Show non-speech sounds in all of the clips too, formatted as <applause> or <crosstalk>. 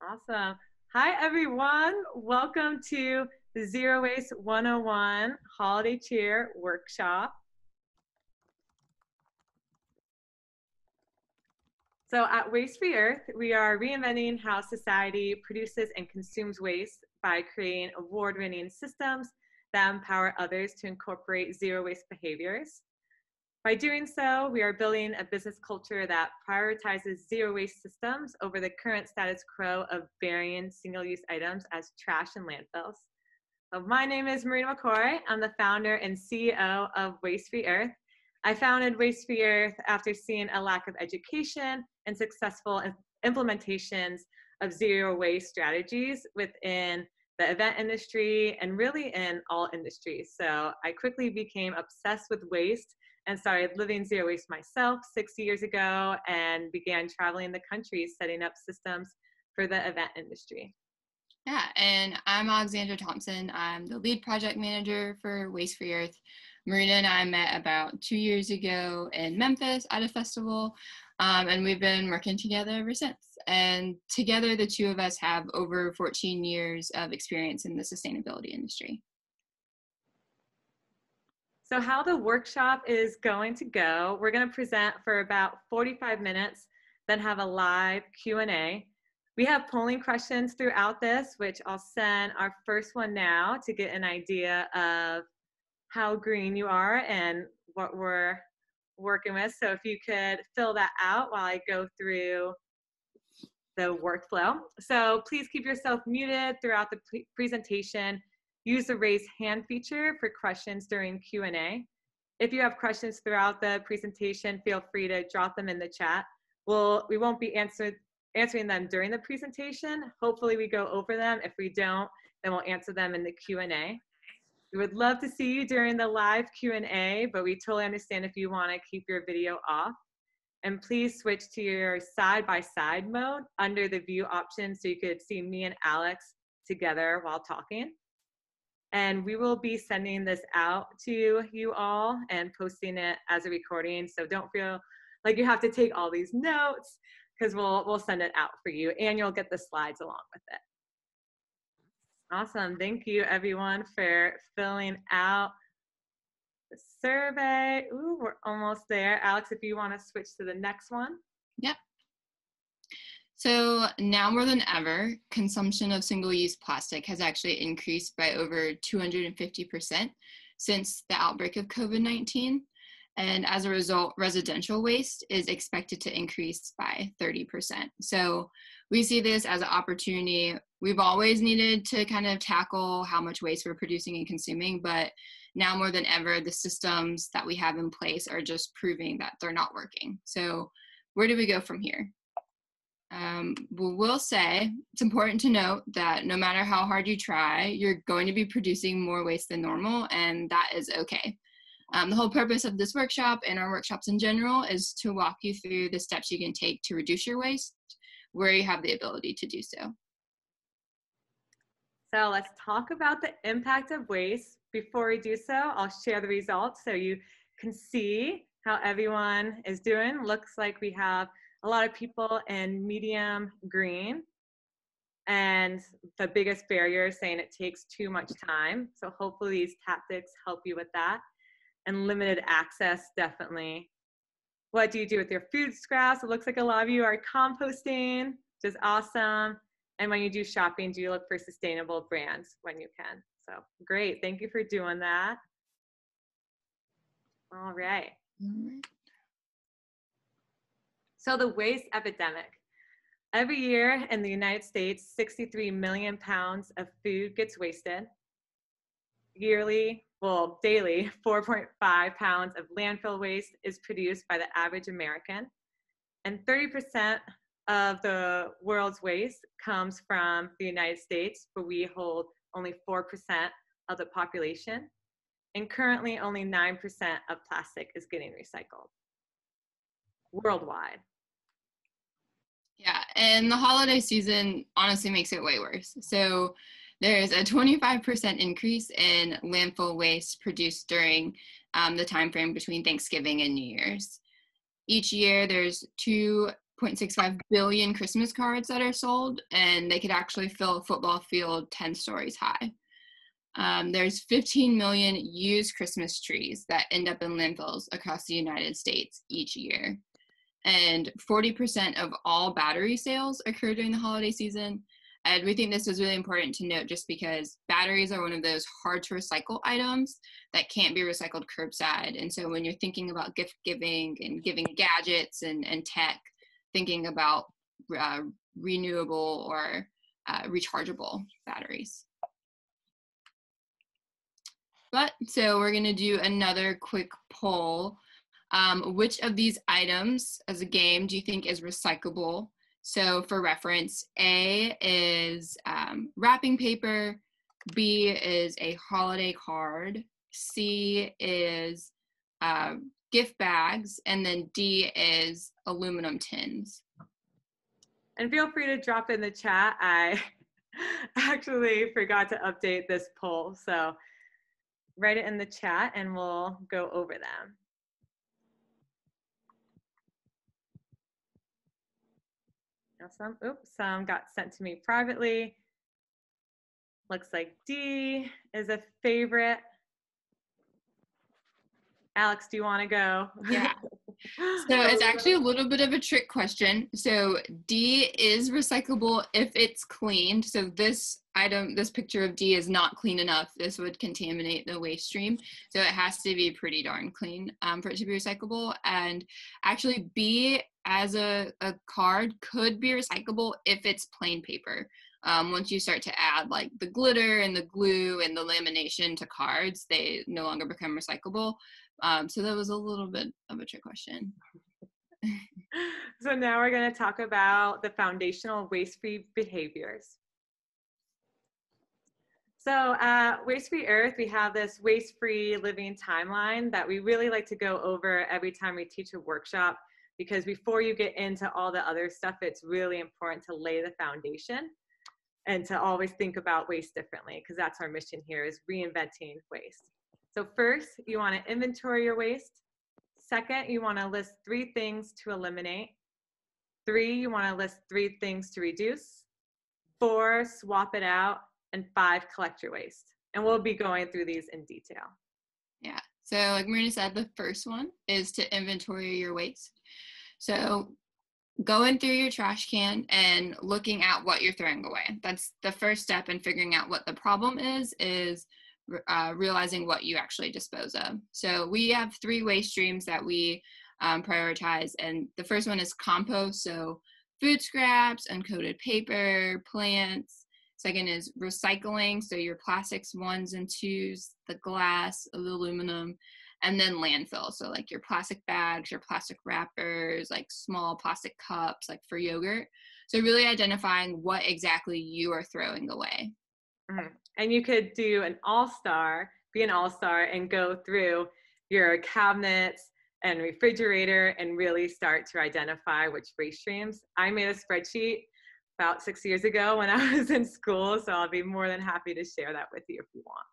Awesome. Hi, everyone. Welcome to the Zero Waste 101 Holiday Cheer Workshop. So at Waste Free Earth, we are reinventing how society produces and consumes waste by creating award-winning systems that empower others to incorporate zero waste behaviors. By doing so, we are building a business culture that prioritizes zero waste systems over the current status quo of burying single-use items as trash and landfills. So my name is Marina McCoy. I'm the founder and CEO of Waste Free Earth. I founded Waste Free Earth after seeing a lack of education and successful implementations of zero waste strategies within the event industry and really in all industries. So I quickly became obsessed with waste and started living zero waste myself six years ago and began traveling the country setting up systems for the event industry. Yeah, and I'm Alexandra Thompson. I'm the lead project manager for Waste Free Earth. Marina and I met about two years ago in Memphis at a festival, um, and we've been working together ever since. And together, the two of us have over 14 years of experience in the sustainability industry. So how the workshop is going to go, we're going to present for about 45 minutes, then have a live Q&A. We have polling questions throughout this, which I'll send our first one now to get an idea of how green you are and what we're working with. So if you could fill that out while I go through the workflow. So please keep yourself muted throughout the presentation Use the raise hand feature for questions during Q&A. If you have questions throughout the presentation, feel free to drop them in the chat. We'll, we won't be answered, answering them during the presentation. Hopefully we go over them. If we don't, then we'll answer them in the Q&A. We would love to see you during the live Q&A, but we totally understand if you want to keep your video off. And please switch to your side-by-side -side mode under the view option so you could see me and Alex together while talking. And we will be sending this out to you all and posting it as a recording. So don't feel like you have to take all these notes because we'll, we'll send it out for you and you'll get the slides along with it. Awesome. Thank you everyone for filling out the survey. Ooh, we're almost there. Alex, if you want to switch to the next one. Yep. So now more than ever, consumption of single-use plastic has actually increased by over 250% since the outbreak of COVID-19. And as a result, residential waste is expected to increase by 30%. So we see this as an opportunity. We've always needed to kind of tackle how much waste we're producing and consuming, but now more than ever, the systems that we have in place are just proving that they're not working. So where do we go from here? Um, we will say it's important to note that no matter how hard you try, you're going to be producing more waste than normal, and that is okay. Um, the whole purpose of this workshop and our workshops in general is to walk you through the steps you can take to reduce your waste where you have the ability to do so. So let's talk about the impact of waste. Before we do so, I'll share the results so you can see how everyone is doing. Looks like we have a lot of people in medium green and the biggest barrier is saying it takes too much time. So hopefully these tactics help you with that. And limited access, definitely. What do you do with your food scraps? It looks like a lot of you are composting, which is awesome. And when you do shopping, do you look for sustainable brands when you can? So great, thank you for doing that. All right. All right. So the waste epidemic. Every year in the United States, 63 million pounds of food gets wasted. Yearly, well, daily, <laughs> 4.5 pounds of landfill waste is produced by the average American. And 30% of the world's waste comes from the United States, but we hold only 4% of the population. And currently, only 9% of plastic is getting recycled worldwide. And the holiday season honestly makes it way worse. So there's a 25% increase in landfill waste produced during um, the time frame between Thanksgiving and New Year's. Each year, there's 2.65 billion Christmas cards that are sold, and they could actually fill a football field 10 stories high. Um, there's 15 million used Christmas trees that end up in landfills across the United States each year. And 40% of all battery sales occur during the holiday season. And we think this is really important to note just because batteries are one of those hard to recycle items that can't be recycled curbside. And so when you're thinking about gift giving and giving gadgets and, and tech, thinking about uh, renewable or uh, rechargeable batteries. But so we're gonna do another quick poll. Um, which of these items as a game do you think is recyclable? So for reference, A is um, wrapping paper, B is a holiday card, C is uh, gift bags, and then D is aluminum tins. And feel free to drop in the chat. I <laughs> actually forgot to update this poll. So write it in the chat and we'll go over them. Some, oops, some got sent to me privately. Looks like D is a favorite. Alex, do you want to go? Yeah. <laughs> So it's actually a little bit of a trick question. So D is recyclable if it's cleaned. So this item, this picture of D is not clean enough. This would contaminate the waste stream. So it has to be pretty darn clean um, for it to be recyclable. And actually B as a, a card could be recyclable if it's plain paper. Um, once you start to add like the glitter and the glue and the lamination to cards, they no longer become recyclable. Um, so that was a little bit of a trick question. so now we're going to talk about the foundational waste-free behaviors. So at Waste Free Earth, we have this waste-free living timeline that we really like to go over every time we teach a workshop because before you get into all the other stuff, it's really important to lay the foundation and to always think about waste differently because that's our mission here is reinventing waste. So first, you want to inventory your waste. Second, you want to list three things to eliminate. Three, you want to list three things to reduce. Four, swap it out. And five, collect your waste. And we'll be going through these in detail. Yeah. So like Marina said, the first one is to inventory your waste. So going through your trash can and looking at what you're throwing away. That's the first step in figuring out what the problem is, is uh, realizing what you actually dispose of. So we have three waste streams that we um, prioritize, and the first one is compost. So food scraps, uncoated paper, plants. Second is recycling, so your plastics ones and twos, the glass, the aluminum, and then landfill. So like your plastic bags, your plastic wrappers, like small plastic cups, like for yogurt. So really identifying what exactly you are throwing away. Mm-hmm and you could do an all-star be an all-star and go through your cabinets and refrigerator and really start to identify which waste streams i made a spreadsheet about six years ago when i <laughs> was in school so i'll be more than happy to share that with you if you want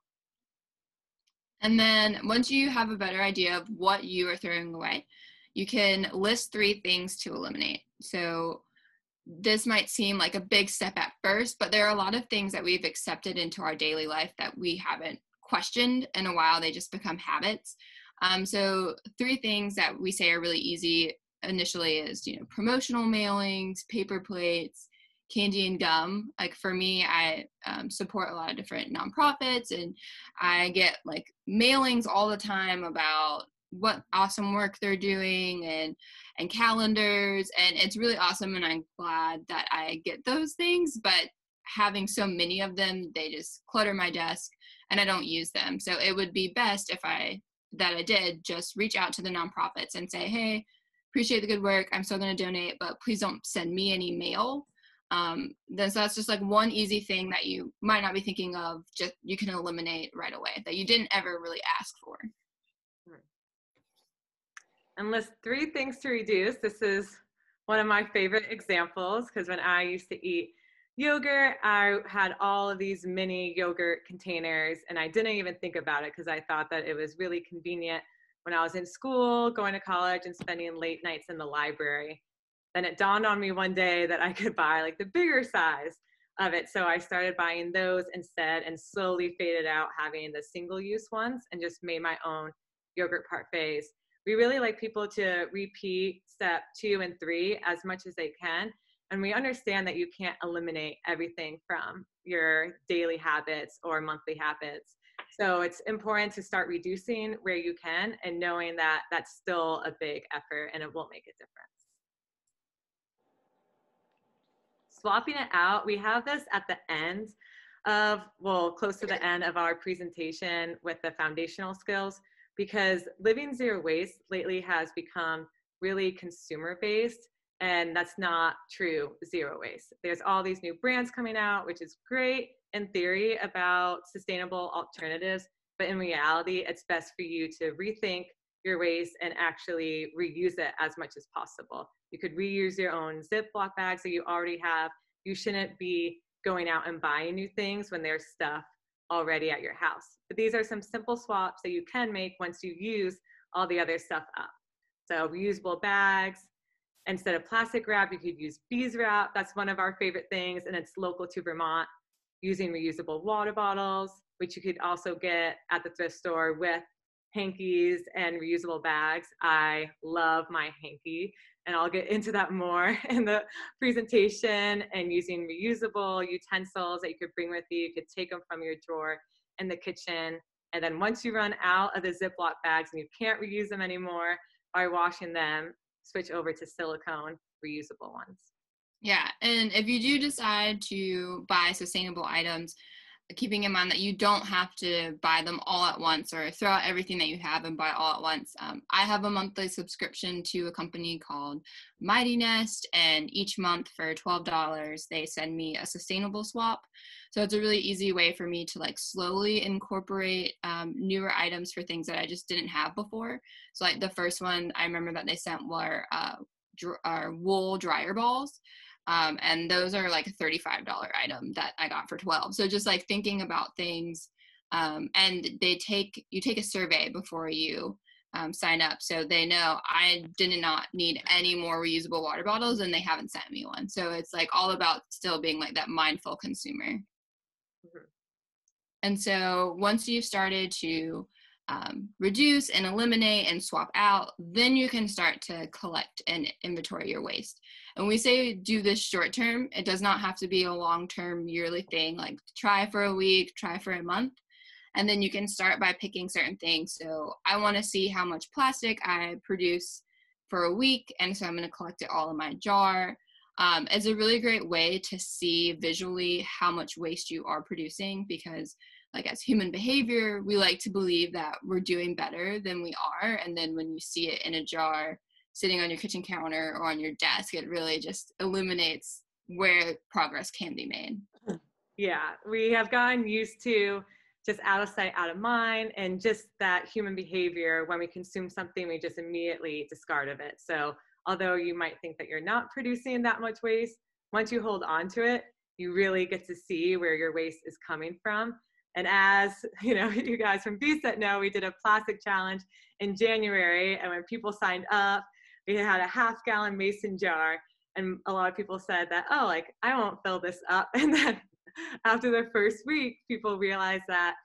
and then once you have a better idea of what you are throwing away you can list three things to eliminate so this might seem like a big step at first, but there are a lot of things that we've accepted into our daily life that we haven't questioned in a while. They just become habits. Um, so, three things that we say are really easy initially is you know promotional mailings, paper plates, candy and gum. Like for me, I um, support a lot of different nonprofits, and I get like mailings all the time about what awesome work they're doing and and calendars and it's really awesome and i'm glad that i get those things but having so many of them they just clutter my desk and i don't use them so it would be best if i that i did just reach out to the nonprofits and say hey appreciate the good work i'm still going to donate but please don't send me any mail um, then so that's just like one easy thing that you might not be thinking of just you can eliminate right away that you didn't ever really ask for and list three things to reduce. This is one of my favorite examples because when I used to eat yogurt, I had all of these mini yogurt containers and I didn't even think about it because I thought that it was really convenient when I was in school, going to college, and spending late nights in the library. Then it dawned on me one day that I could buy like the bigger size of it. So I started buying those instead and slowly faded out having the single use ones and just made my own yogurt parfaits. We really like people to repeat step two and three as much as they can. And we understand that you can't eliminate everything from your daily habits or monthly habits. So it's important to start reducing where you can and knowing that that's still a big effort and it won't make a difference. Swapping it out, we have this at the end of, well, close to the end of our presentation with the foundational skills because living zero waste lately has become really consumer based and that's not true zero waste. There's all these new brands coming out which is great in theory about sustainable alternatives but in reality it's best for you to rethink your waste and actually reuse it as much as possible you could reuse your own ziploc bags that you already have you shouldn't be going out and buying new things when there's stuff already at your house but these are some simple swaps that you can make once you use all the other stuff up so reusable bags Instead of plastic wrap, you could use Bee's Wrap. That's one of our favorite things, and it's local to Vermont. Using reusable water bottles, which you could also get at the thrift store with hankies and reusable bags. I love my hanky, and I'll get into that more <laughs> in the presentation. And using reusable utensils that you could bring with you, you could take them from your drawer in the kitchen. And then once you run out of the Ziploc bags and you can't reuse them anymore, by washing them, switch over to silicone reusable ones. Yeah, and if you do decide to buy sustainable items, keeping in mind that you don't have to buy them all at once or throw out everything that you have and buy all at once. Um, I have a monthly subscription to a company called Mighty Nest, and each month for $12, they send me a sustainable swap. So it's a really easy way for me to like slowly incorporate um, newer items for things that I just didn't have before. So like the first one I remember that they sent were uh, dr- uh, wool dryer balls. Um, and those are like a $35 item that I got for 12. So just like thinking about things um, and they take, you take a survey before you um, sign up. So they know I did not need any more reusable water bottles and they haven't sent me one. So it's like all about still being like that mindful consumer. Mm-hmm. And so once you've started to um, reduce and eliminate and swap out, then you can start to collect and inventory your waste. And we say do this short term, it does not have to be a long term yearly thing, like try for a week, try for a month. And then you can start by picking certain things. So I want to see how much plastic I produce for a week. And so I'm going to collect it all in my jar. Um, it's a really great way to see visually how much waste you are producing because like as human behavior, we like to believe that we're doing better than we are. And then when you see it in a jar sitting on your kitchen counter or on your desk, it really just illuminates where progress can be made. Yeah, we have gotten used to just out of sight, out of mind, and just that human behavior. When we consume something, we just immediately discard of it. So, although you might think that you're not producing that much waste, once you hold on to it, you really get to see where your waste is coming from. And as <laughs> you know, you guys from BSET know, we did a plastic challenge in January, and when people signed up, we had a half gallon mason jar, and a lot of people said that, oh, like I won't fill this up. <laughs> And then after the first week, people realized that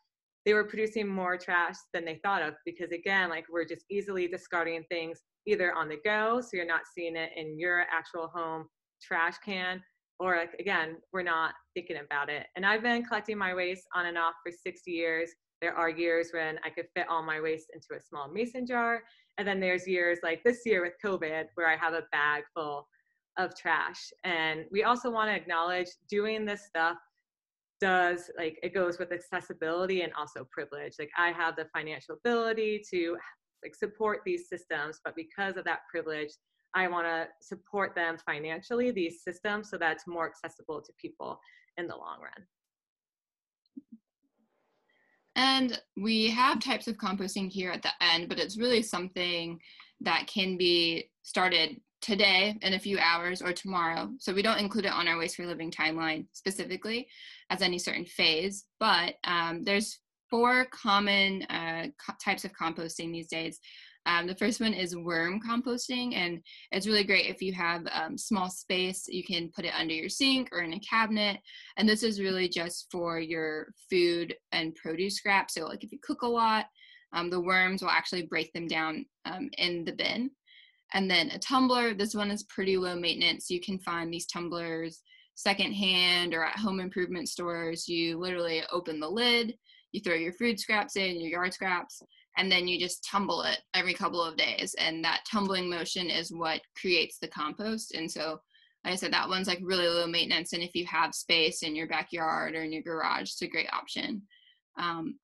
they were producing more trash than they thought of because again, like we're just easily discarding things either on the go, so you're not seeing it in your actual home trash can, or like again we're not thinking about it and i've been collecting my waste on and off for six years there are years when i could fit all my waste into a small mason jar and then there's years like this year with covid where i have a bag full of trash and we also want to acknowledge doing this stuff does like it goes with accessibility and also privilege like i have the financial ability to like support these systems but because of that privilege I want to support them financially, these systems, so that's more accessible to people in the long run. And we have types of composting here at the end, but it's really something that can be started today in a few hours or tomorrow. So we don't include it on our Waste Free Living timeline specifically as any certain phase, but um, there's four common uh, co- types of composting these days. Um, the first one is worm composting, and it's really great if you have um, small space. You can put it under your sink or in a cabinet, and this is really just for your food and produce scraps. So, like if you cook a lot, um, the worms will actually break them down um, in the bin. And then a tumbler. This one is pretty low maintenance. You can find these tumblers secondhand or at home improvement stores. You literally open the lid, you throw your food scraps in, your yard scraps, and then you just tumble it every couple of days and that tumbling motion is what creates the compost and so like i said that one's like really low maintenance and if you have space in your backyard or in your garage it's a great option um,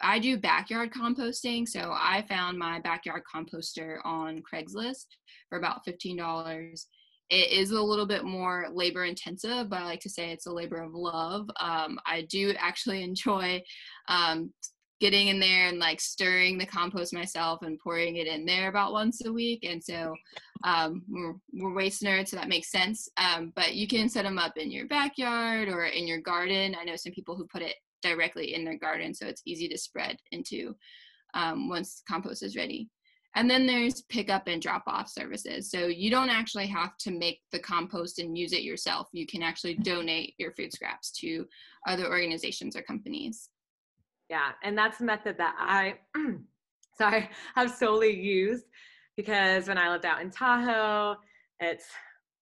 i do backyard composting so i found my backyard composter on craigslist for about $15 it is a little bit more labor intensive, but I like to say it's a labor of love. Um, I do actually <laughs> enjoy um, getting in there and like stirring the compost myself and pouring it in there about once a week. And so um, we're, we're waste nerds, so that makes sense. Um, but you can set them up in your backyard or in your garden. I know some people who put it directly in their garden, so it's easy to spread into um, once compost is ready. And then there's pickup and drop off services. So you don't actually have to make the compost and use it yourself. You can actually donate your food scraps to other organizations or companies. Yeah, and that's a method that I, <clears throat> sorry, <laughs> have solely used because when I lived out in Tahoe, it's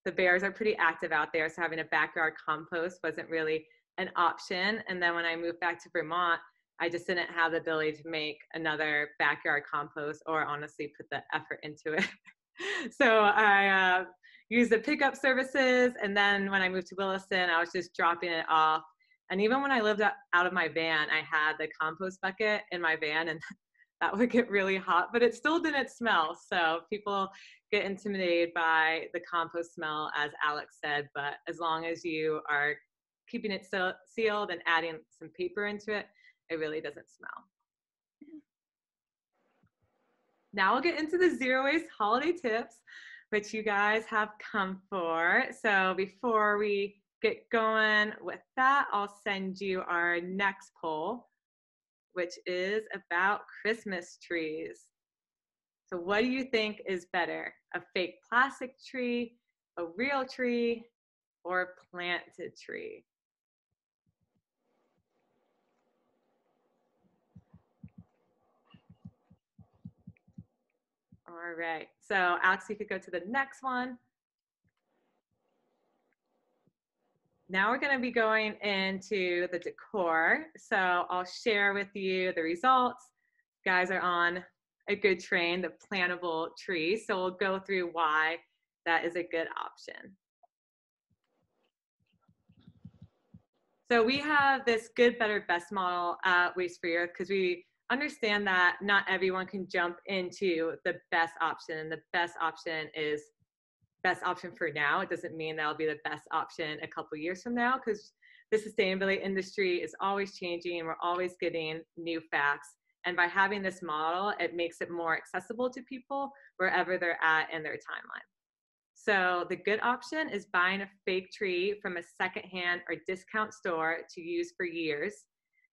the bears are pretty active out there, so having a backyard compost wasn't really an option. And then when I moved back to Vermont, I just didn't have the ability to make another backyard compost or honestly put the effort into it. <laughs> so I uh, used the pickup services, and then when I moved to Williston, I was just dropping it off and even when I lived out of my van, I had the compost bucket in my van and <laughs> that would get really hot, but it still didn't smell. So people get intimidated by the compost smell, as Alex said, but as long as you are keeping it sealed and adding some paper into it, it really doesn't smell. Now we'll get into the zero waste holiday tips, which you guys have come for. So before we get going with that, I'll send you our next poll, which is about Christmas trees. So, what do you think is better, a fake plastic tree, a real tree, or a planted tree? All right, so Alex, you could go to the next one. Now we're going to be going into the decor. So I'll share with you the results. You guys are on a good train, the plantable tree. So we'll go through why that is a good option. So we have this good, better, best model at Waste Free Earth because we understand that not everyone can jump into the best option. And the best option is best option for now. It doesn't mean that'll be the best option a couple years from now because the sustainability industry is always changing and we're always getting new facts. And by having this model, it makes it more accessible to people wherever they're at in their timeline. So the good option is buying a fake tree from a secondhand or discount store to use for years.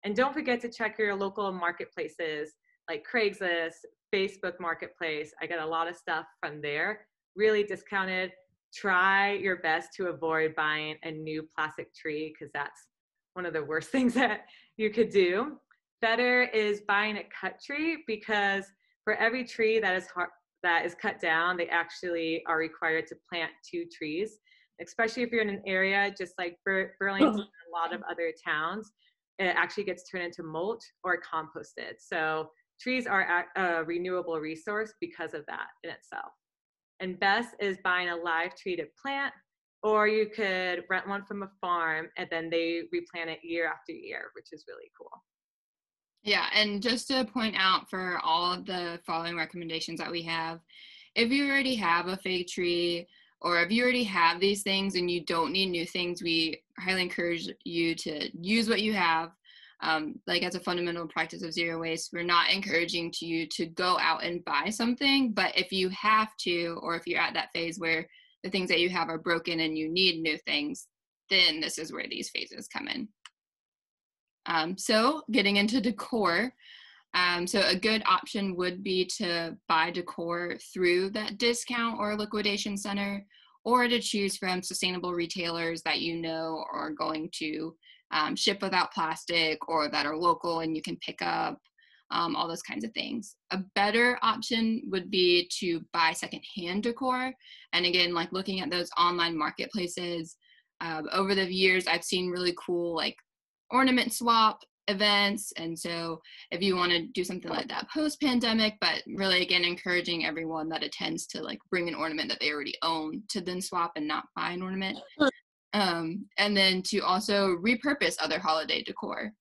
And don't forget to check your local marketplaces like Craigslist, Facebook Marketplace. I get a lot of stuff from there really discounted. Try your best to avoid buying a new plastic tree because that's one of the worst <laughs> things that you could do. Better is buying a cut tree because for every tree that is hard, that is cut down, they actually are required to plant two trees. Especially if you're in an area just like Bur- Burlington, and <clears throat> a lot of other towns, it actually gets turned into mulch or composted. So trees are a renewable resource because of that in itself. And best is buying a live treated plant, or you could rent one from a farm and then they replant it year after year, which is really cool. Yeah, and just to point out for all of the following recommendations that we have, if you already have a fake tree or if you already have these things and you don't need new things, we highly encourage you to use what you have um, like as a fundamental practice of zero waste we're not encouraging to you to go out and buy something but if you have to or if you're at that phase where the things that you have are broken and you need new things then this is where these phases come in. Um, so getting into decor Um, so a good option would be to buy decor through that discount or liquidation center, or to choose from sustainable retailers that you know are going to um, ship without plastic or that are local and you can pick up um, all those kinds of things. A better option would be to buy secondhand decor. And again, like looking at those online marketplaces, um, over the years, I've seen really cool like ornament swap events. And so if you want to do something like that post pandemic, but really again, encouraging everyone that attends to like bring an ornament that they already own to then swap and not buy an ornament. Um, and then to also repurpose other holiday decor.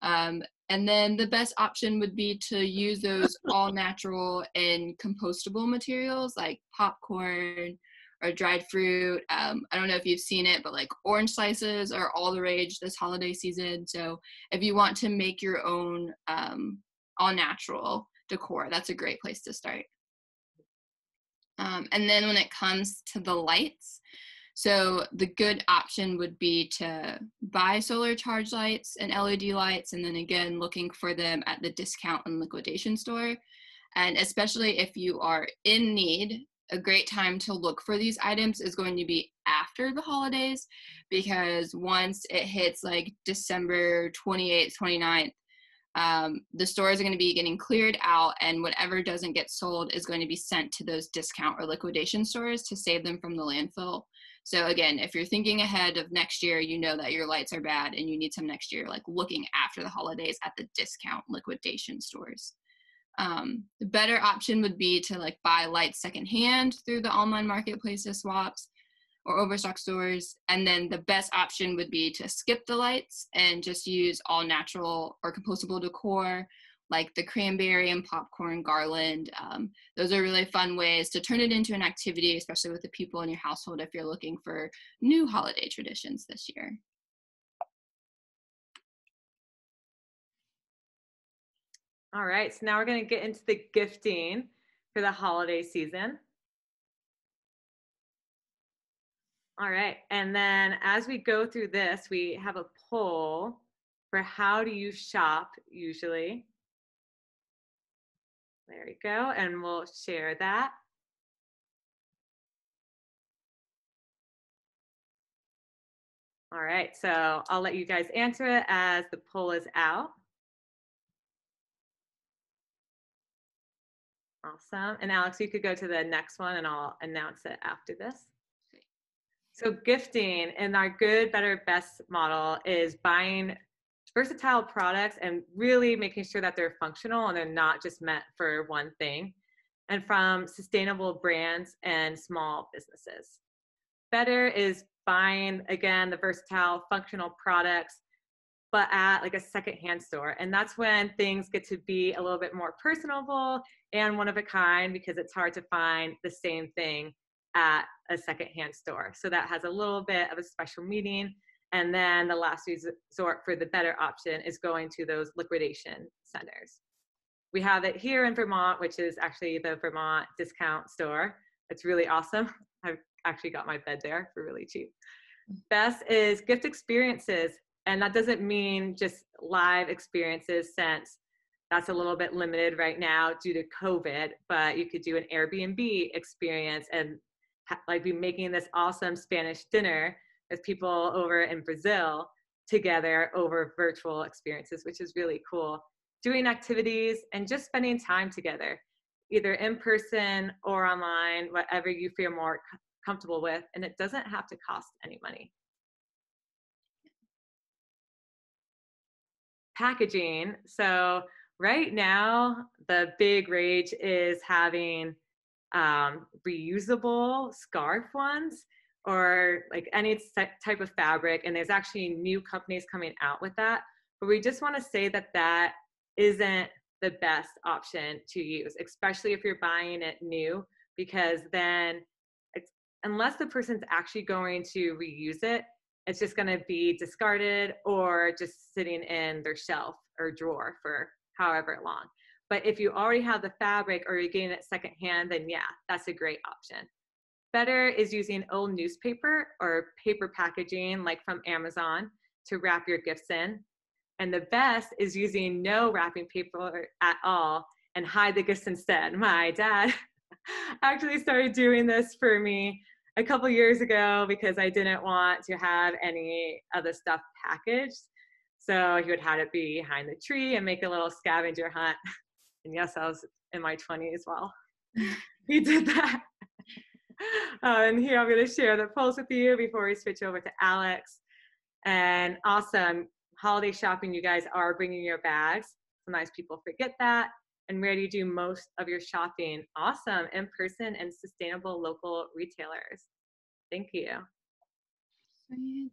Um, and then the best option would be to use those <laughs> all natural and compostable materials like popcorn or dried fruit. Um, I don't know if you've seen it, but like orange slices are all the rage this holiday season. So if you want to make your own um, all natural decor, that's a great place to start. Um, and then when it comes to the lights, so the good option would be to buy solar charge lights and LED lights, and then again, looking for them at the discount and liquidation store. And especially if you are in need, a great time to look for these items is going to be after the holidays because once it hits like December 28th, 29th, um, the stores are going to be getting cleared out and whatever doesn't get sold is going to be sent to those discount or liquidation stores to save them from the landfill so again, if you're thinking ahead of next year, you know that your lights are bad and you need some next year, like looking after the holidays at the discount liquidation stores. Um, the better option would be to like buy lights secondhand through the online marketplace marketplaces swaps or overstock stores. And then the best option would be to skip the lights and just use all natural or compostable decor like the cranberry and popcorn garland. Um, those are really fun ways to turn it into an activity, especially with the people in your household if you're looking for new holiday traditions this year. All right, so now we're going to get into the gifting for the holiday season. All right, and then as we go through this, we have a poll for how do you shop usually. There we go. And we'll share that. All right, so I'll let you guys answer it as the poll is out. Awesome. And Alex, you could go to the next one and I'll announce it after this. So gifting in our good, better, best model is buying versatile products and really making sure that they're functional and they're not just meant for one thing. And from sustainable brands and small businesses. Better is buying, again, the versatile, functional products, but at like a secondhand store. And that's when things get to be a little bit more personable and one of a kind because it's hard to find the same thing at a secondhand store. So that has a little bit of a special meaning and then the last resort for the better option is going to those liquidation centers. We have it here in Vermont, which is actually the Vermont discount store. It's really awesome. <laughs> I've actually got my bed there for really cheap. Best is gift experiences. And that doesn't mean just live experiences since that's a little bit limited right now due to COVID, but you could do an Airbnb experience and like be making this awesome Spanish dinner with people over in Brazil together over virtual experiences, which is really cool. Doing activities and just spending time together, either in person or online, whatever you feel more comfortable with. And it doesn't have to cost any money. Packaging. So, right now, the big rage is having um, reusable scarf ones or like any type of fabric and there's actually new companies coming out with that but we just want to say that that isn't the best option to use especially if you're buying it new because then unless the person's actually going to reuse it it's just going to be discarded or just sitting in their shelf or drawer for however long. But if you already have the fabric or you're getting it secondhand then yeah that's a great option Better is using old newspaper or paper packaging like from Amazon to wrap your gifts in. And the best is using no wrapping paper at all and hide the gifts instead. My dad <laughs> actually started doing this for me a couple years ago because I didn't want to have any of the stuff packaged. So he would have it behind the tree and make a little scavenger hunt. <laughs> And yes, I was in my 20s while <laughs> he did that. <laughs> Uh, and here I'm going to share the post with you before we switch over to Alex. And awesome holiday shopping, you guys are bringing your bags. Sometimes people forget that. And where do you do most of your shopping? Awesome, in person and sustainable local retailers. Thank you. Sweet.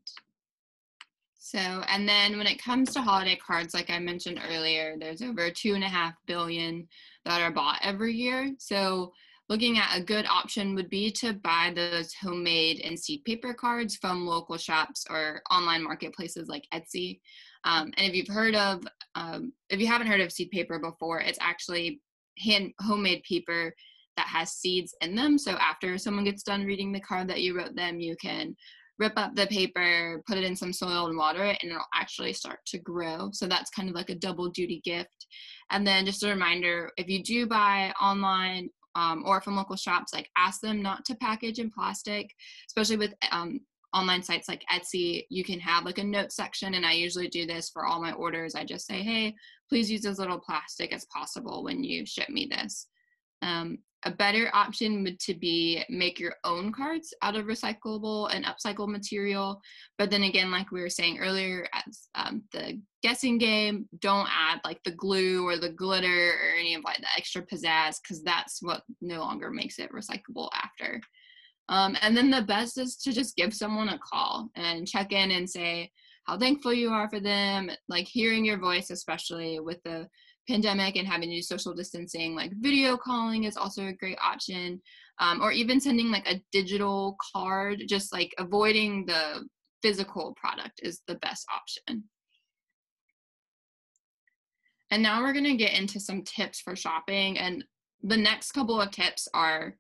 So, and then when it comes to holiday cards, like I mentioned earlier, there's over two and a half billion that are bought every year. So, looking at a good option would be to buy those homemade and seed paper cards from local shops or online marketplaces like Etsy. Um, and if you've heard of, um, if you haven't heard of seed paper before, it's actually hand homemade paper that has seeds in them. So after someone gets done reading the card that you wrote them, you can rip up the paper, put it in some soil and water it, and it'll actually start to grow. So that's kind of like a double duty gift. And then just a reminder if you do buy online um, or from local shops, like ask them not to package in plastic, especially with um, online sites like Etsy. You can have like a note section, and I usually do this for all my orders. I just say, hey, please use as little plastic as possible when you ship me this. Um, a better option would to be make your own cards out of recyclable and upcycled material. But then again like we were saying earlier as um, the guessing game don't add like the glue or the glitter or any of like the extra pizzazz because that's what no longer makes it recyclable after. Um, and then the best is to just give someone a call and check in and say how thankful you are for them like hearing your voice especially with the pandemic and having to do social distancing, like video calling is also a great option. Um, or even sending like a digital card, just like avoiding the physical product is the best option. And now we're gonna get into some tips for shopping. And the next couple of tips are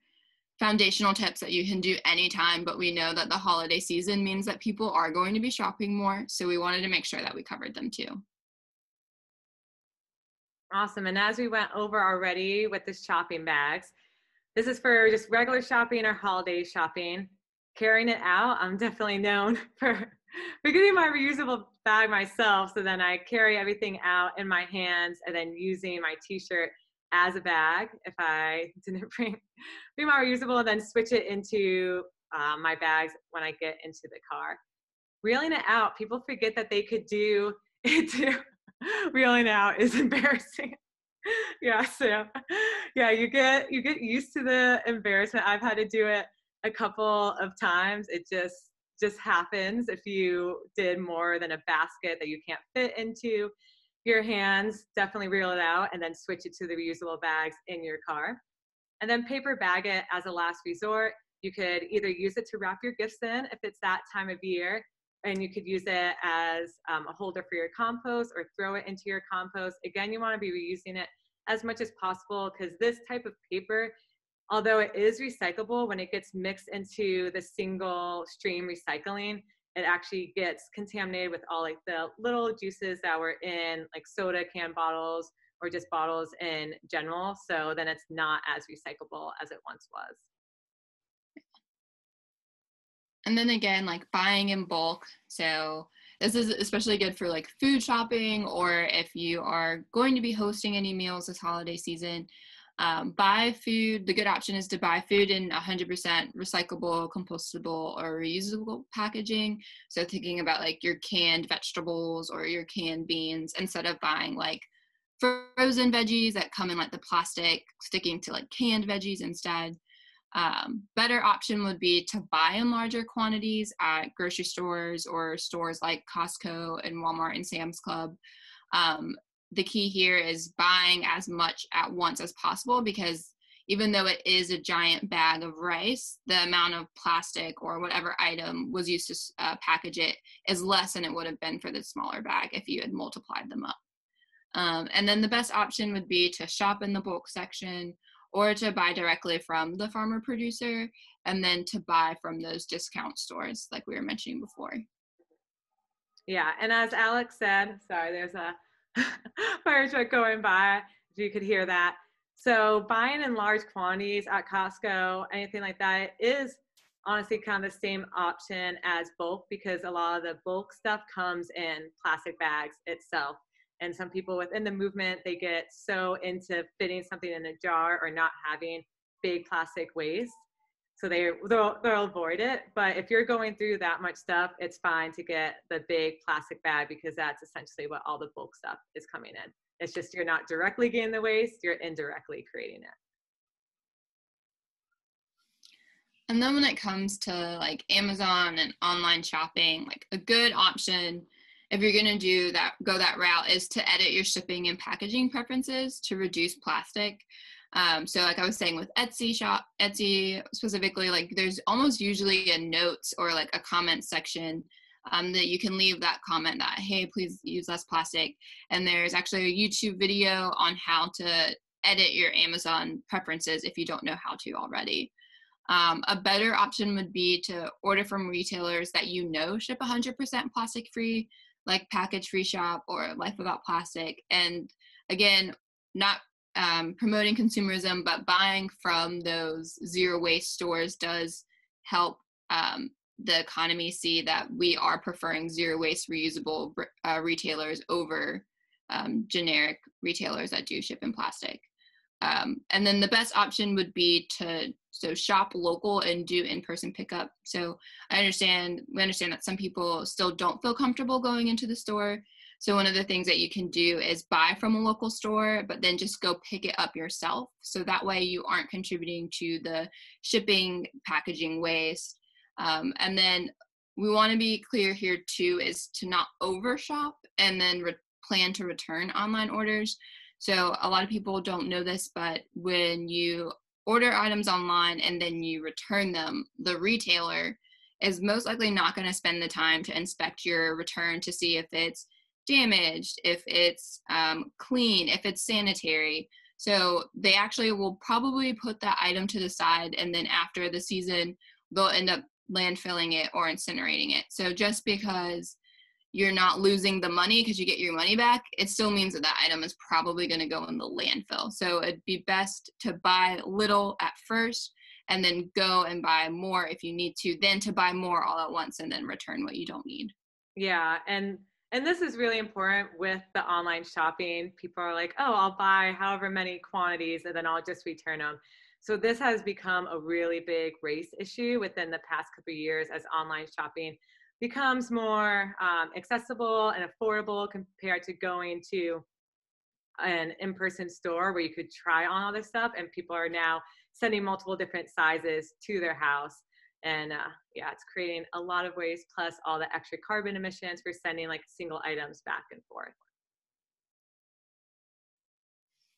foundational tips that you can do anytime, but we know that the holiday season means that people are going to be shopping more. So we wanted to make sure that we covered them too. Awesome. And as we went over already with the shopping bags, this is for just regular shopping or holiday shopping. Carrying it out, I'm definitely known <laughs> for, for getting my reusable bag myself. So then I carry everything out in my hands and then using my t-shirt as a bag if I <laughs> didn't bring, bring my reusable and then switch it into uh, my bags when I get into the car. Reeling it out, people forget that they could do <laughs> it too <laughs> reeling out is <laughs> embarrassing. yeah, so yeah, you get you get used to the embarrassment. I've had to do it a couple of times. It just just happens if you did more than a basket that you can't fit into your hands. Definitely reel it out and then switch it to the reusable bags in your car. And then paper bag it as a last resort. You could either use it to wrap your gifts in if it's that time of year and you could use it as um, a holder for your compost or throw it into your compost. Again, you want to be reusing it as much as possible because this type of paper, although it is recyclable, when it gets mixed into the single stream recycling, it actually gets contaminated with all like the little juices that were in like soda can bottles or just bottles in general. So then it's not as recyclable as it once was and then again like buying in bulk. So this is especially good for like food shopping or if you are going to be hosting any meals this holiday season um, buy food. The good option is to buy food in 100% recyclable compostable or reusable packaging. So thinking about like your canned vegetables or your canned beans instead of buying like frozen veggies that come in like the plastic sticking to like canned veggies instead um, better option would be to buy in larger quantities at grocery stores or stores like Costco and Walmart and Sam's Club. Um, the key here is buying as much at once as possible because even though it is a giant bag of rice, the amount of plastic or whatever item was used to uh, package it is less than it would have been for the smaller bag if you had multiplied them up. Um, and then the best option would be to shop in the bulk section or to buy directly from the farmer producer and then to buy from those discount stores like we were mentioning before. Yeah, and as Alex said, sorry, there's a <laughs> fire truck going by. If you could hear that. So buying in large quantities at Costco, anything like that, is honestly kind of the same option as bulk because a lot of the bulk stuff comes in plastic bags itself. And some people within the movement, they get so into fitting something in a jar or not having big plastic waste. So they they'll, they'll avoid it. But if you're going through that much stuff it's fine to get the big plastic bag because that's essentially what all the bulk stuff is coming in. It's just you're not directly getting the waste you're indirectly creating it. And then when it comes to like amazon and online shopping like a good option if you're going to do that go that route is to edit your shipping and packaging preferences to reduce plastic um, so like I was saying with Etsy shop, Etsy specifically, like there's almost usually a notes or like a comment section um, that you can leave that comment that, hey, please use less plastic. And there's actually a YouTube video on how to edit your Amazon preferences if you don't know how to already. Um, a better option would be to order from retailers that you know ship 100% plastic free, like Package Free Shop or Life Without Plastic. And again, not um, promoting consumerism, but buying from those zero waste stores does help um, the economy see that we are preferring zero waste reusable uh, retailers over um, generic retailers that do ship in plastic. Um, and then the best option would be to so shop local and do in-person pickup. So I understand we understand that some people still don't feel comfortable going into the store. So one of the things that you can do is buy from a local store, but then just go pick it up yourself. So that way you aren't contributing to the shipping, packaging waste. Um, and then we want to be clear here too is to not overshop and then re- plan to return online orders. So a lot of people don't know this, but when you order items online and then you return them, the retailer is most likely not going to spend the time to inspect your return to see if it's damaged, if it's um, clean, if it's sanitary. So they actually will probably put that item to the side, and then after the season, they'll end up landfilling it or incinerating it. So just because you're not losing the money because you get your money back, it still means that that item is probably going to go in the landfill. So it'd be best to buy little at first and then go and buy more if you need to, then to buy more all at once and then return what you don't need. Yeah. And and this is really important with the online shopping. People are like, oh, I'll buy however many quantities and then I'll just return them. So this has become a really big race issue within the past couple years as online shopping becomes more um, accessible and affordable compared to going to an in-person store where you could try on all this stuff and people are now sending multiple different sizes to their house. And uh, yeah it's creating a lot of waste plus all the extra carbon emissions for sending like single items back and forth.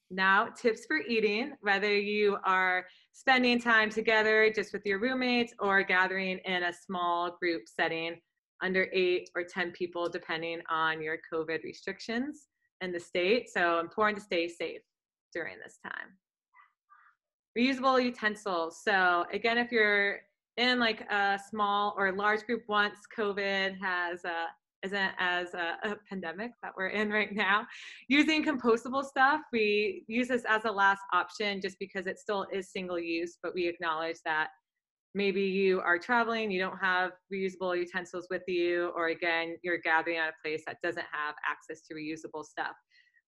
Now tips for eating. Whether you are spending time together just with your roommates or gathering in a small group setting under eight or 10 people depending on your covid restrictions in the state so important to stay safe during this time reusable utensils so again if you're in like a small or large group once COVID has uh, isn't as a, a, pandemic that we're in right now. Using compostable stuff, we use this as a last option just because it still is single use, but we acknowledge that maybe you are traveling, you don't have reusable utensils with you, or again, you're gathering at a place that doesn't have access to reusable stuff.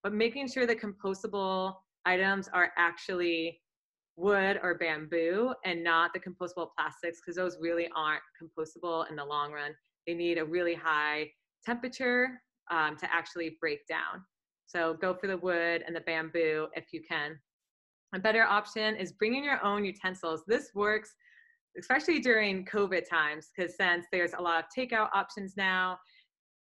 But making sure the compostable items are actually wood or bamboo and not the compostable plastics because those really aren't compostable in the long run. They need a really high temperature um, to actually break down. So go for the wood and the bamboo if you can. A better option is bringing your own utensils. This works especially during COVID times because since there's a lot of takeout options now,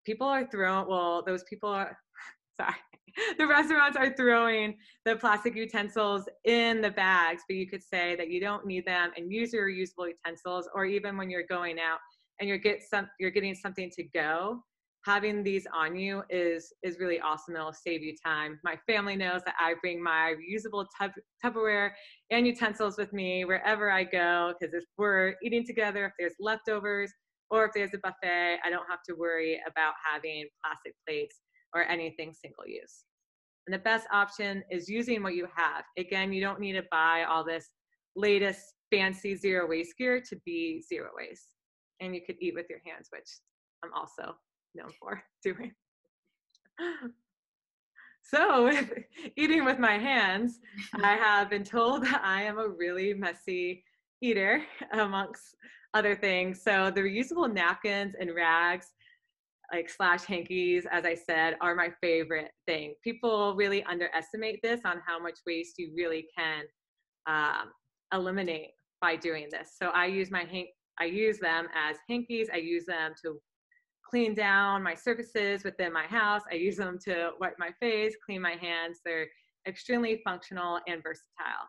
people are throwing, well, those people are, <laughs> sorry, <laughs> the restaurants are throwing the plastic utensils in the bags, but you could say that you don't need them and use your reusable utensils, or even when you're going out and you're get some you're getting something to go having these on you is is really awesome it'll save you time my family knows that i bring my reusable tub, tupperware and utensils with me wherever i go because if we're eating together if there's leftovers or if there's a buffet, I don't have to worry about having plastic plates or anything single use. And the best option is using what you have. Again, you don't need to buy all this latest fancy zero waste gear to be zero waste. And you could eat with your hands, which I'm also known for <laughs> doing. So, with <laughs> eating with my hands, I have been told that I am a really messy eater, <laughs> amongst other things. So, the reusable napkins and rags, like slash hankies, as I said, are my favorite thing. People really underestimate this on how much waste you really can um, eliminate by doing this. So, I use my hank, I use them as hankies. I use them to clean down my surfaces within my house. I use them to wipe my face, clean my hands. They're extremely functional and versatile.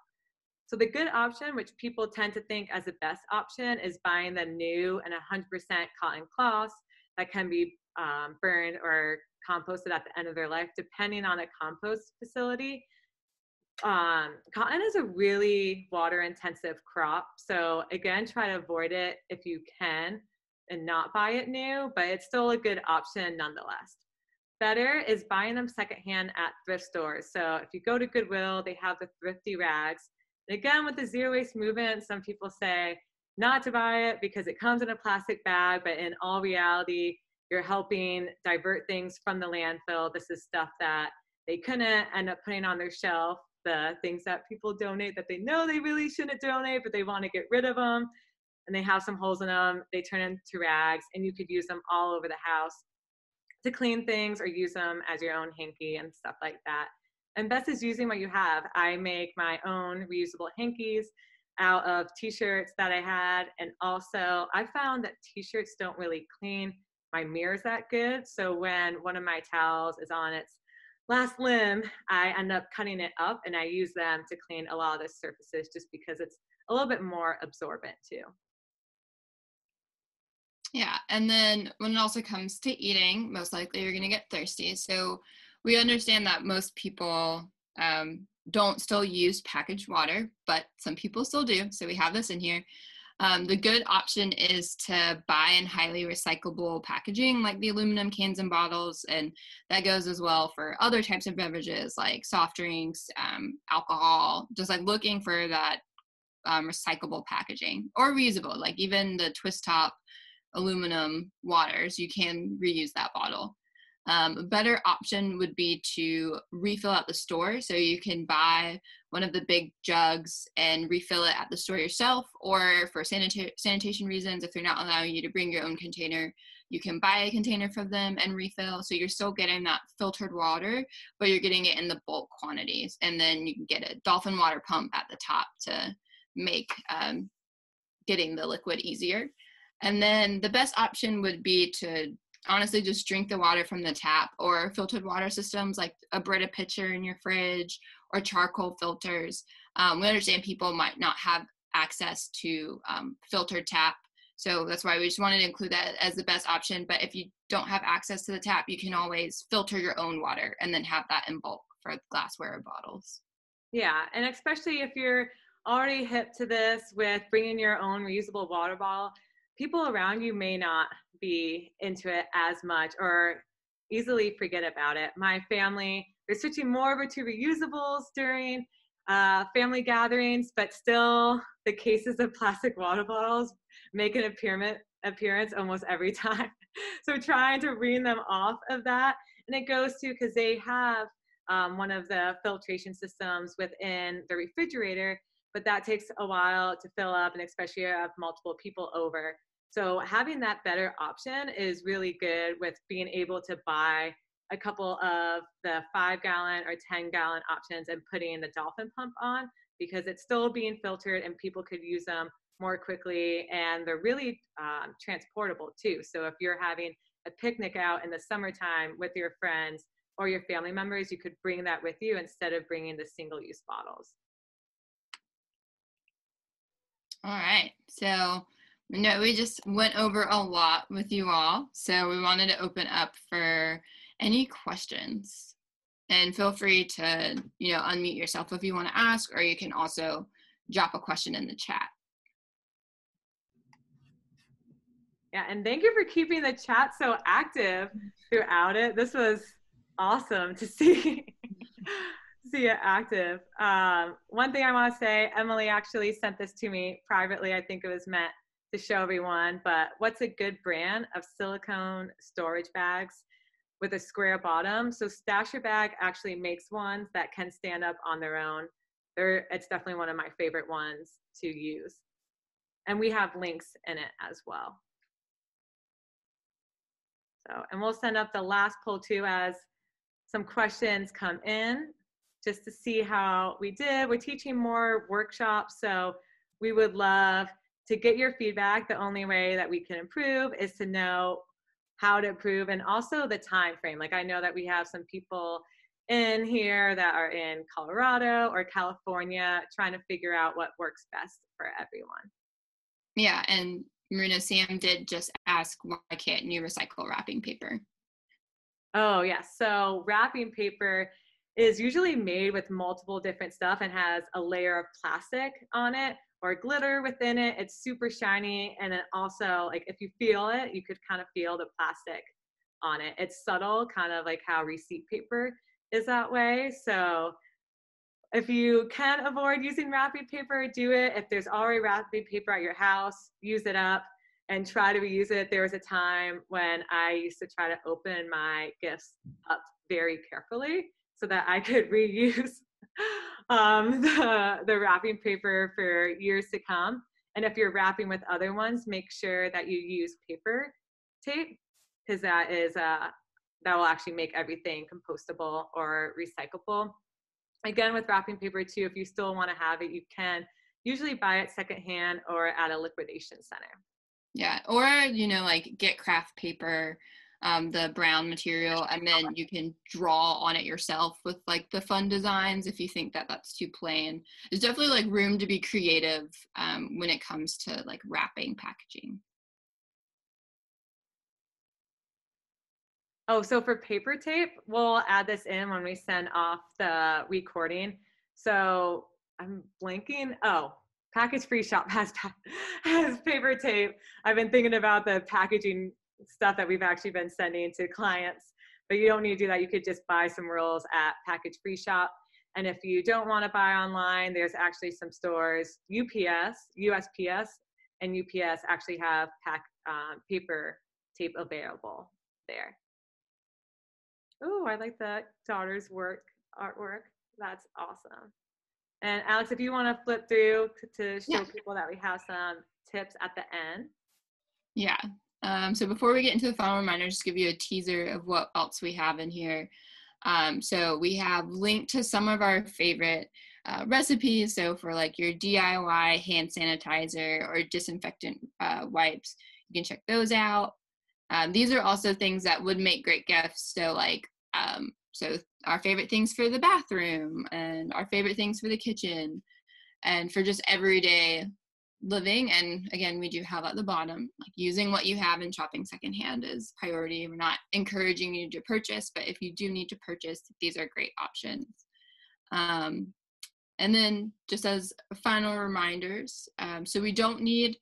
So the good option, which people tend to think as the best option, is buying the new and 100% cotton cloths that can be um, burned or composted at the end of their life, depending on a compost facility. Um, cotton is a really water intensive crop. So again, try to avoid it if you can and not buy it new, but it's still a good option nonetheless. Better is buying them secondhand at thrift stores. So if you go to Goodwill, they have the thrifty rags. And again, with the zero waste movement, some people say not to buy it because it comes in a plastic bag, but in all reality, you're helping divert things from the landfill. This is stuff that they couldn't end up putting on their shelf, the things that people donate that they know they really shouldn't donate, but they want to get rid of them and they have some holes in them. They turn into rags, and you could use them all over the house to clean things or use them as your own hanky and stuff like that. And best is using what you have. I make my own reusable hankies out of t-shirts that I had. And also I found that t-shirts don't really clean my mirrors that good. So when one of my towels is on its last limb, I end up cutting it up and I use them to clean a lot of the surfaces just because it's a little bit more absorbent too. Yeah, and then when it also comes to eating, most likely you're going to get thirsty. So we understand that most people um, don't still use packaged water, but some people still do. So we have this in here. Um, the good option is to buy in highly recyclable packaging like the aluminum cans and bottles, and that goes as well for other types of beverages like soft drinks, um, alcohol, just like looking for that um, recyclable packaging or reusable, like even the twist top aluminum waters, you can reuse that bottle. Um, a better option would be to refill at the store. So you can buy one of the big jugs and refill it at the store yourself, or for sanita- sanitation reasons, if they're not allowing you to bring your own container, you can buy a container from them and refill. So you're still getting that filtered water, but you're getting it in the bulk quantities. And then you can get a dolphin water pump at the top to make um, getting the liquid easier. And then the best option would be to honestly just drink the water from the tap or filtered water systems like a Brita pitcher in your fridge or charcoal filters. Um, we understand people might not have access to um, filtered tap. So that's why we just wanted to include that as the best option. But if you don't have access to the tap, you can always filter your own water and then have that in bulk for glassware bottles. Yeah, and especially if you're already hip to this with bringing your own reusable water bottle, people around you may not be into it as much or easily forget about it. My family, they're switching more over to reusables during uh, family gatherings, but still the cases of plastic water bottles make an appearance, appearance almost every <laughs> time. so trying to wean them off of that. And it goes to because they have um, one of the filtration systems within the refrigerator, but that takes a while to fill up, and especially if multiple people over. So having that better option is really good with being able to buy a couple of the five gallon or 10 gallon options and putting the dolphin pump on because it's still being filtered and people could use them more quickly and they're really um, transportable too. So if you're having a picnic out in the summertime with your friends or your family members, you could bring that with you instead of bringing the single use bottles. All right. So no, we just went over a lot with you all. So we wanted to open up for any questions. And feel free to, you know, unmute yourself if you want to ask, or you can also drop a question in the chat. Yeah, and thank you for keeping the chat so active throughout it. This was awesome to <laughs> see see it active. Um, one thing I want to say, Emily actually sent this to me privately. I think it was meant to show everyone, but what's a good brand of silicone storage bags with a square bottom? So Stasher Bag actually makes ones that can stand up on their own. They're, it's definitely one of my favorite ones to use. And we have links in it as well. So, and we'll send up the last poll too as some questions come in just to see how we did. We're teaching more workshops, so we would love to get your feedback. The only way that we can improve is to know how to improve and also the time frame. Like I know that we have some people in here that are in Colorado or California trying to figure out what works best for everyone. Yeah, and Marina Sam did just ask why can't you recycle wrapping paper? Oh, yes. Yeah. So wrapping paper is usually made with multiple different stuff and has a layer of plastic on it or glitter within it. It's super shiny. And then also, like, if you feel it, you could kind of feel the plastic on it. It's subtle, kind of like how receipt paper is that way. So if you can avoid using wrapping paper, do it. If there's already wrapping paper at your house, use it up and try to reuse it. There was a time when I used to try to open my gifts up very carefully so that I could <laughs> reuse <laughs> um, <laughs> the, the wrapping paper for years to come. And if you're wrapping with other ones, make sure that you use paper tape because that is uh, that will actually make everything compostable or recyclable. Again, with wrapping paper too, if you still want to have it, you can usually buy it secondhand or at a liquidation center. Yeah, or you know, like get craft paper um, the brown material and then you can draw on it yourself with like the fun designs if you think that that's too plain. There's definitely like room to be creative um, when it comes to like wrapping packaging. Oh so for paper tape we'll add this in when we send off the recording. So i'm blanking. Oh package free shop <laughs> has has paper tape. I've been thinking about the packaging stuff that we've actually been sending to clients. But you don't need to do that. You could just buy some rolls at Package Free Shop. And if you don't want to buy online, there's actually some stores, UPS, USPS, and UPS actually have pack um, paper tape available there. Oh, I like that daughter's work artwork. That's awesome. And Alex, if you want to flip through to, to show yeah. people that we have some tips at the end. Yeah, um, so before we get into the final reminder, just give you a teaser of what else we have in here. Um, so we have linked to some of our favorite uh, recipes. So for like your DIY hand sanitizer or disinfectant uh, wipes, you can check those out. Um, these are also things that would make great gifts. So like, um, so our favorite things for the bathroom and our favorite things for the kitchen and for just everyday living and again we do have at the bottom like using what you have and shopping secondhand is priority. We're not encouraging you to purchase but if you do need to purchase these are great options. Um, and then just as final reminders um, so we don't need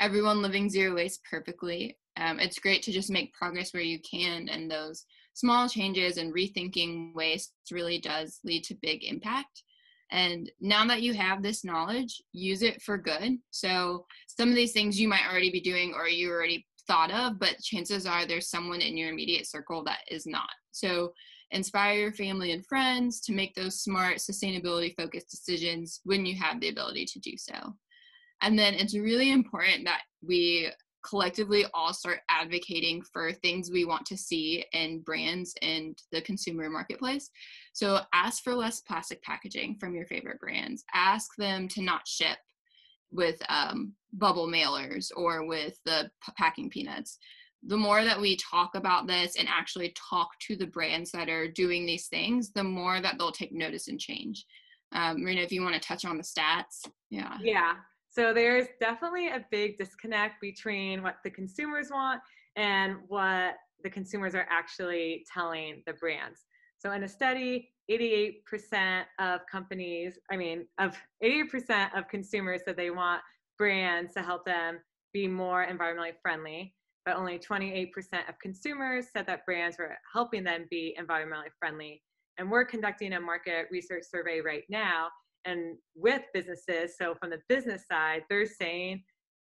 everyone living zero waste perfectly. Um, it's great to just make progress where you can and those small changes and rethinking waste really does lead to big impact and now that you have this knowledge, use it for good. So some of these things you might already be doing or you already thought of, but chances are there's someone in your immediate circle that is not. So inspire your family and friends to make those smart, sustainability focused decisions when you have the ability to do so. And then it's really important that we collectively all start advocating for things we want to see in brands and the consumer marketplace. So ask for less plastic packaging from your favorite brands. Ask them to not ship with um, bubble mailers or with the packing peanuts. The more that we talk about this and actually talk to the brands that are doing these things, the more that they'll take notice and change. Um, Marina, if you want to touch on the stats, yeah. Yeah. So there's definitely a big disconnect between what the consumers want and what the consumers are actually telling the brands. So in a study, 88% of companies, I mean, of 80% of consumers said they want brands to help them be more environmentally friendly. but only 28% of consumers said that brands were helping them be environmentally friendly. And we're conducting a market research survey right now and with businesses. So from the business side, they're saying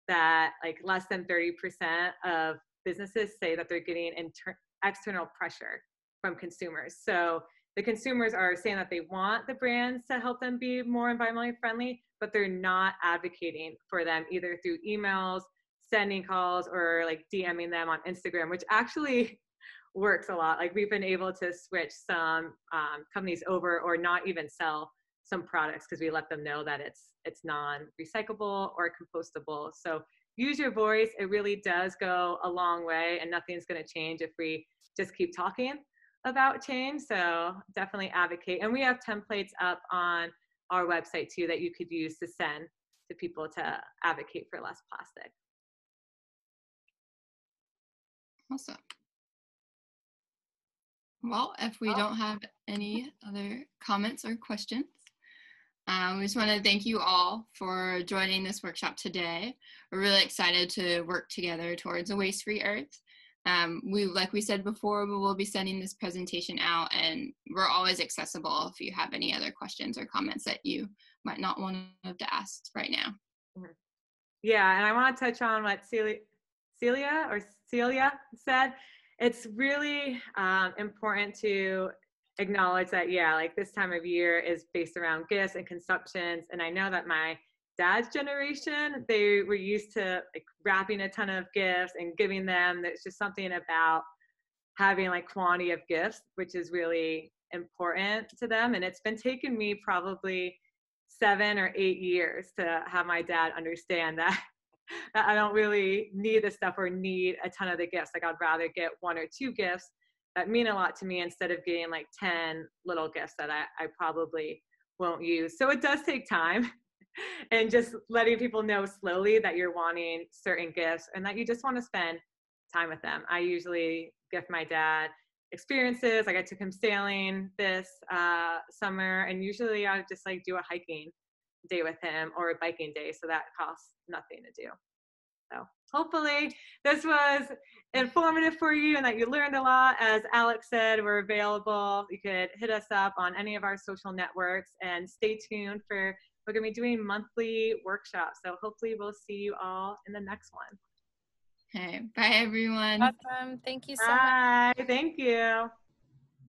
that like less than 30% of businesses say that they're getting inter- external pressure from consumers. So the consumers are saying that they want the brands to help them be more environmentally friendly, but they're not advocating for them either through emails, sending calls, or like DMing them on Instagram, which actually <laughs> works a lot. Like we've been able to switch some um, companies over or not even sell some products because we let them know that it's it's non-recyclable or compostable. So use your voice. It really does go a long way, and nothing's going to change if we just keep talking about change. So definitely advocate. And we have templates up on our website too that you could use to send to people to advocate for less plastic. Awesome. Well, if we don't have any other comments or questions, um, we just want to thank you all for joining this workshop today. We're really excited to work together towards a waste-free Earth. Um, we, like we said before, we will be sending this presentation out and we're always accessible if you have any other questions or comments that you might not want to ask right now. Mm-hmm. Yeah, and I want to touch on what Celia, Celia or Celia said. It's really um, important to acknowledge that, yeah, like this time of year is based around gifts and consumptions. And I know that my dad's generation, they were used to like wrapping a ton of gifts and giving them. There's just something about having like quantity of gifts, which is really important to them. And it's been taking me probably seven or eight years to have my dad understand that, <laughs> that I don't really need the stuff or need a ton of the gifts. Like I'd rather get one or two gifts that mean a lot to me instead of getting like 10 little gifts that I, I probably won't use. So it does take time <laughs> and just letting people know slowly that you're wanting certain gifts and that you just want to spend time with them. I usually gift my dad experiences. Like I took him sailing this uh, summer, and usually I just like do a hiking day with him or a biking day, so that costs nothing to do. So hopefully this was informative for you and that you learned a lot. As Alex said, we're available. You could hit us up on any of our social networks and stay tuned for we're going to be doing monthly workshops. So hopefully we'll see you all in the next one. Okay. Bye, everyone. Awesome. Thank you so Bye. much. Thank you.